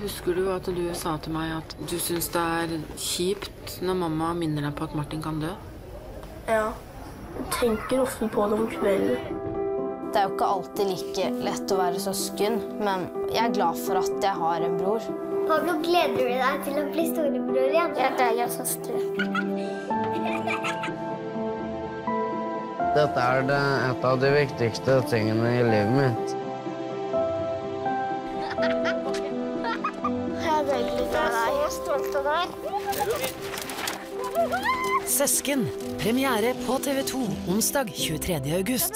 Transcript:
Husker du at du sa til meg at du syns det er kjipt når mamma minner deg på at Martin kan dø? Ja. Jeg tenker ofte på det om kvelden. Det er jo ikke alltid like lett å være søsken, men jeg er glad for at jeg har en bror. Pablo, gleder du deg til å bli storebror igjen? Ja, det er jeg søster. Dette er det, et av de viktigste tingene i livet mitt. Er veldig glad. Søsken. Premiere på TV 2 onsdag 23. august.